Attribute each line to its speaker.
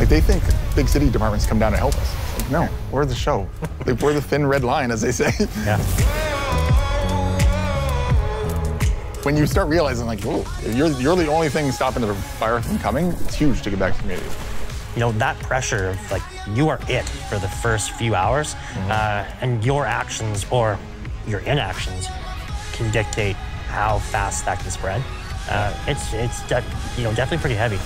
Speaker 1: Like they think big city departments come down to help us. Like, no, we're the show. like, we're the thin red line, as they say.
Speaker 2: Yeah.
Speaker 1: when you start realizing, like, oh, you're, you're the only thing stopping the fire from coming, it's huge to get back to the community.
Speaker 2: You know, that pressure of like, you are it for the first few hours, mm-hmm. uh, and your actions or your inactions can dictate how fast that can spread. Uh, it's, it's you know, definitely pretty heavy.